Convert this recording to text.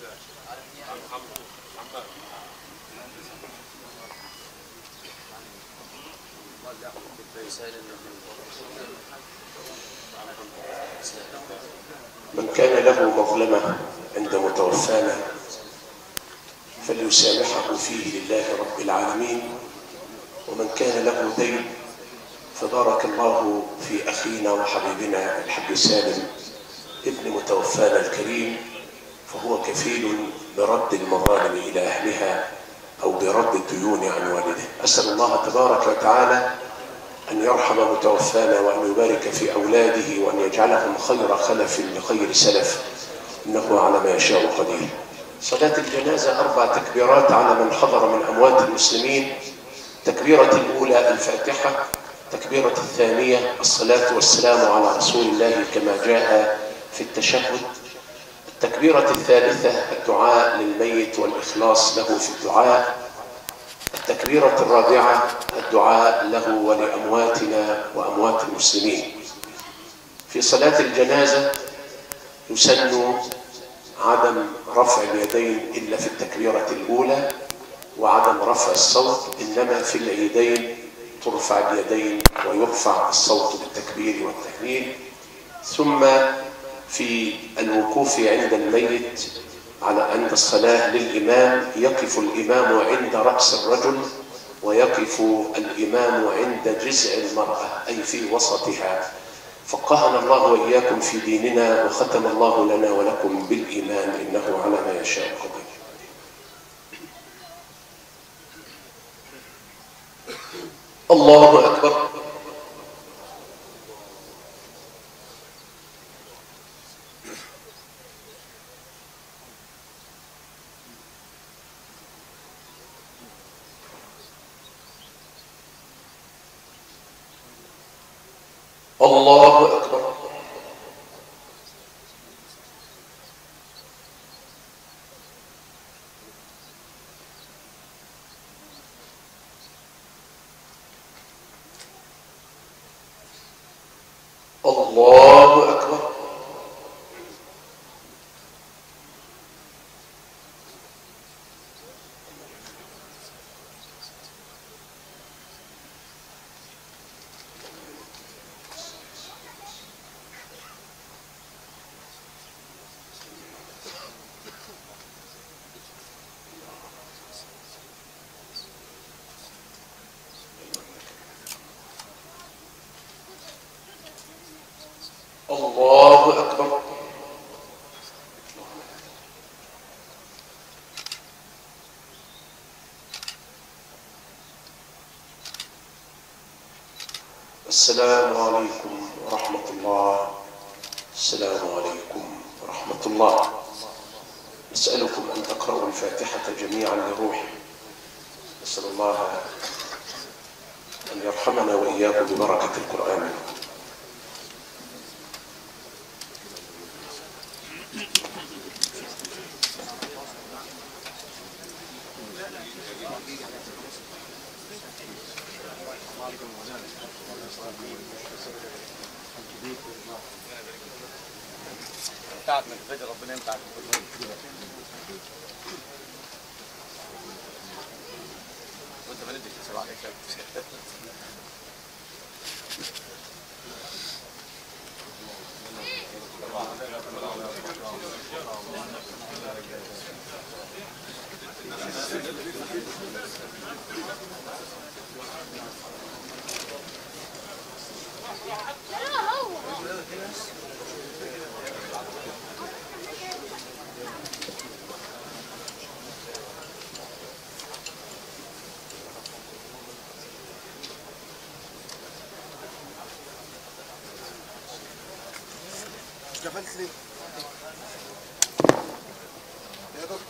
من كان له مظلمة عند متوفانا فليسامحه فيه لله رب العالمين. ومن كان له دين فبارك الله في أخينا وحبيبنا الحبيب سالم ابن متوفانا الكريم. فهو كفيل برد المظالم إلى أهلها أو برد الديون عن والده. أسأل الله تبارك وتعالى أن يرحم متوفانا وأن يبارك في أولاده وأن يجعلهم خير خلف لخير سلف. إنه على ما يشاء قدير. صلاة الجنازة أربع تكبيرات على من حضر من أموات المسلمين. تكبيرة الأولى الفاتحة تكبيرة الثانية الصلاة والسلام على رسول الله كما جاء في التشهد. التكبيرة الثالثة الدعاء للميت والإخلاص له في الدعاء. التكبيرة الرابعة الدعاء له ولأمواتنا وأموات المسلمين. في صلاة الجنازة يسن عدم رفع اليدين إلا في التكبيرة الأولى وعدم رفع الصوت إنما في العيدين ترفع اليدين ويرفع الصوت بالتكبير والتهليل ثم في الوقوف عند الميت على عند الصلاة للإمام يقف الإمام عند رأس الرجل ويقف الإمام عند جزء المرأة أي في وسطها. فقهنا الله وإياكم في ديننا وختم الله لنا ولكم بالإيمان إنه على ما يشاء قدير. الله أكبر. الله أكبر. الله أكبر. الله أكبر. السلام عليكم ورحمة الله. السلام عليكم ورحمة الله. نسألكم أن تقرأوا الفاتحة جميعا لروحي. نسأل الله أن يرحمنا وإياكم ببركة القرآن. staat met de witte abonnement uit. Moet er wel een beetje zo laat ik قفلت ليه؟ يا دكتور